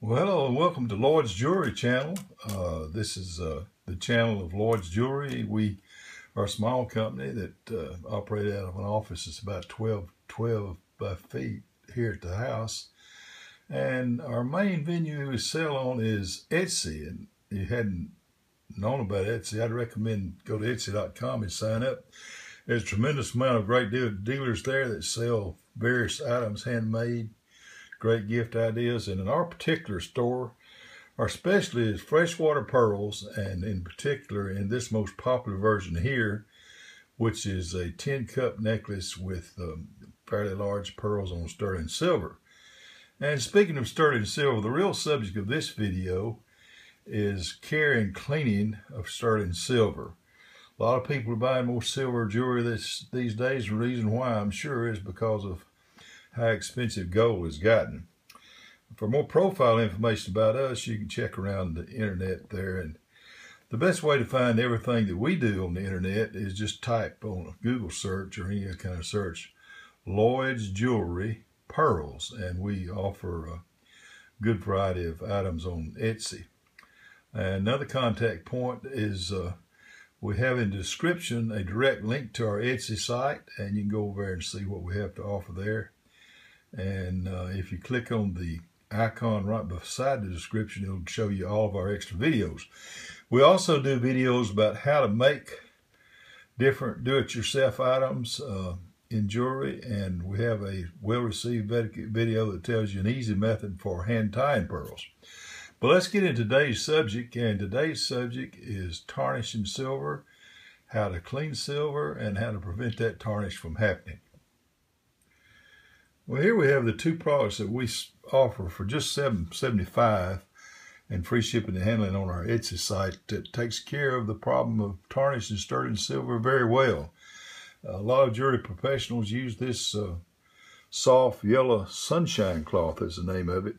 Well, and welcome to Lloyd's Jewelry Channel. Uh, this is uh, the channel of Lloyd's Jewelry. We are a small company that uh, operate out of an office that's about 12, 12 by feet here at the house. And our main venue we sell on is Etsy. And if you hadn't known about Etsy, I'd recommend go to Etsy.com and sign up. There's a tremendous amount of great dealers there that sell various items handmade great gift ideas. And in our particular store, our specialty is freshwater pearls, and in particular, in this most popular version here, which is a tin cup necklace with um, fairly large pearls on sterling silver. And speaking of sterling silver, the real subject of this video is care and cleaning of sterling silver. A lot of people are buying more silver jewelry this, these days. The reason why, I'm sure, is because of how expensive gold has gotten. For more profile information about us, you can check around the internet there. And the best way to find everything that we do on the internet is just type on a Google search or any kind of search, Lloyd's Jewelry Pearls. And we offer a good variety of items on Etsy. Another contact point is uh, we have in description a direct link to our Etsy site, and you can go over there and see what we have to offer there. And uh, if you click on the icon right beside the description, it'll show you all of our extra videos. We also do videos about how to make different do-it-yourself items uh, in jewelry, and we have a well-received video that tells you an easy method for hand tying pearls. But let's get into today's subject, and today's subject is tarnishing silver, how to clean silver, and how to prevent that tarnish from happening. Well, here we have the two products that we offer for just seven seventy five, and free shipping and handling on our Etsy site that takes care of the problem of tarnish and sterling silver very well. A lot of jewelry professionals use this uh, soft yellow sunshine cloth is the name of it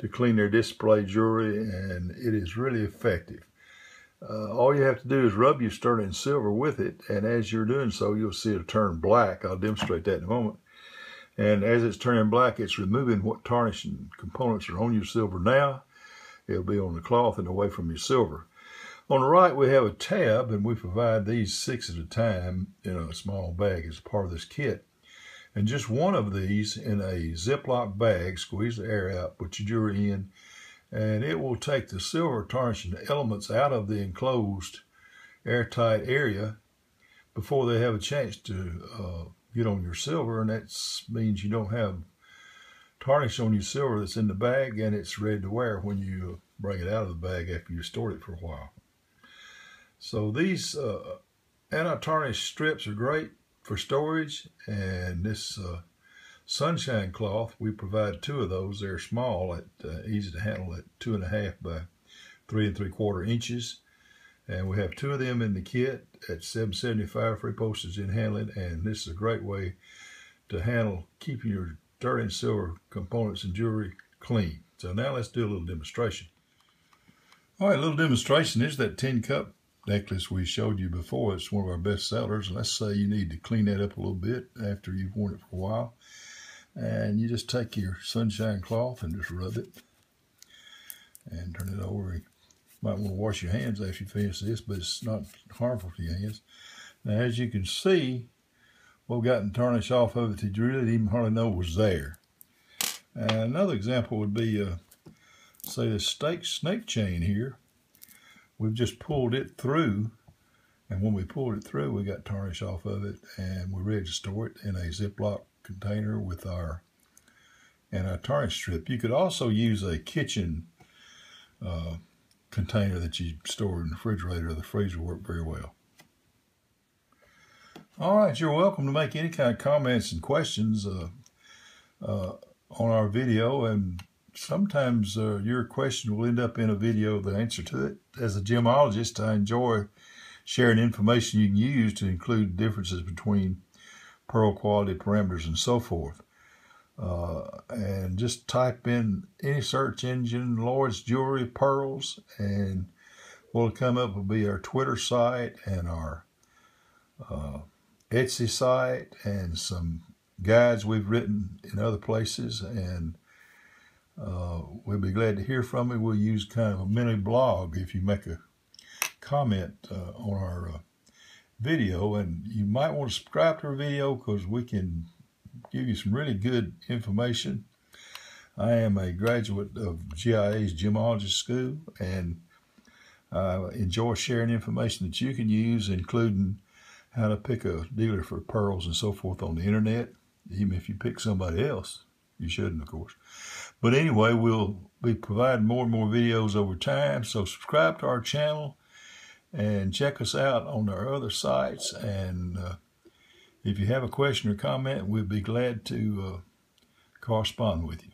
to clean their display jewelry and it is really effective. Uh, all you have to do is rub your sterling silver with it and as you're doing so you'll see it turn black. I'll demonstrate that in a moment. And as it's turning black, it's removing what tarnishing components are on your silver now. It'll be on the cloth and away from your silver. On the right, we have a tab, and we provide these six at a time in a small bag as part of this kit. And just one of these in a Ziploc bag, squeeze the air out, put your jewelry in, and it will take the silver tarnishing elements out of the enclosed airtight area before they have a chance to uh, get on your silver, and that means you don't have tarnish on your silver that's in the bag and it's ready to wear when you bring it out of the bag after you stored it for a while. So these uh, anti-tarnish strips are great for storage and this uh, sunshine cloth, we provide two of those. They're small, at, uh, easy to handle at two and a half by three and three quarter inches. And we have two of them in the kit at 775 free postage in handling. And this is a great way to handle keeping your dirt and silver components and jewelry clean. So now let's do a little demonstration. All right, a little demonstration. Is that tin cup necklace we showed you before. It's one of our best sellers. Let's say you need to clean that up a little bit after you've worn it for a while. And you just take your sunshine cloth and just rub it and turn it over might want to wash your hands after you finish this, but it's not harmful to your hands. Now, as you can see, we've gotten tarnish off of it that you really didn't even hardly know was there. And another example would be, uh, say, the stake snake chain here. We've just pulled it through, and when we pulled it through, we got tarnish off of it, and we're ready to store it in a Ziploc container with our and our tarnish strip. You could also use a kitchen uh, container that you store in the refrigerator or the freezer work very well. All right, you're welcome to make any kind of comments and questions uh, uh, on our video, and sometimes uh, your question will end up in a video, the answer to it. As a gemologist, I enjoy sharing information you can use to include differences between pearl quality parameters and so forth. Uh, and just type in any search engine, Lloyd's Jewelry Pearls, and what'll come up will be our Twitter site and our uh, Etsy site and some guides we've written in other places. And Uh, we'll be glad to hear from you. We'll use kind of a mini blog if you make a comment uh, on our uh, video. And you might want to subscribe to our video because we can give you some really good information. I am a graduate of GIA's Gemologist School and I enjoy sharing information that you can use, including how to pick a dealer for pearls and so forth on the internet. Even if you pick somebody else, you shouldn't, of course. But anyway, we'll be providing more and more videos over time. So subscribe to our channel and check us out on our other sites. And uh, if you have a question or comment, we'd be glad to uh, correspond with you.